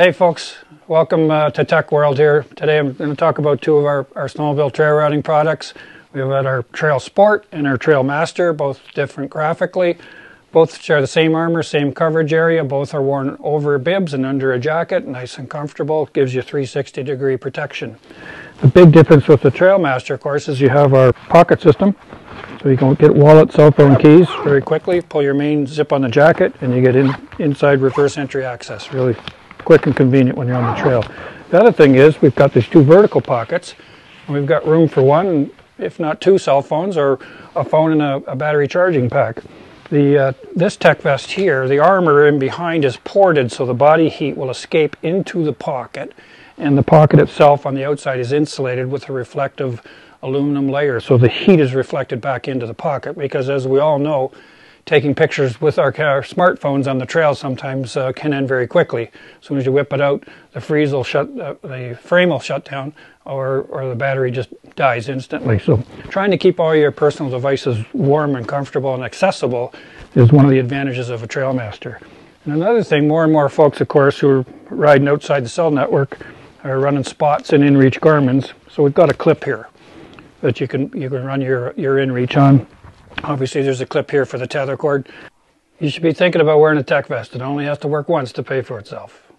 Hey folks, welcome uh, to Tech World here. Today I'm going to talk about two of our, our snowmobile trail riding products. We've got our Trail Sport and our Trail Master, both different graphically. Both share the same armor, same coverage area. Both are worn over bibs and under a jacket, nice and comfortable. Gives you 360 degree protection. The big difference with the Trail Master, of course, is you have our pocket system. So you can get wallet, cell phone, keys very quickly. Pull your main zip on the jacket and you get in inside reverse entry access. Really quick and convenient when you're on the trail. The other thing is we've got these two vertical pockets. And we've got room for one, if not two cell phones or a phone and a, a battery charging pack. The, uh, this TekVest here, the armor in behind is ported so the body heat will escape into the pocket and the pocket itself on the outside is insulated with a reflective aluminum layer so the heat is reflected back into the pocket because as we all know taking pictures with our, our smartphones on the trail sometimes uh, can end very quickly. As soon as you whip it out, the freeze will shut, uh, the frame will shut down, or or the battery just dies instantly. So trying to keep all your personal devices warm and comfortable and accessible is one of the advantages of a Trailmaster. And another thing, more and more folks, of course, who are riding outside the cell network are running spots in InReach Garmin's. So we've got a clip here that you can you can run your your InReach on. Obviously, there's a clip here for the tether cord. You should be thinking about wearing a TekVest. It only has to work once to pay for itself.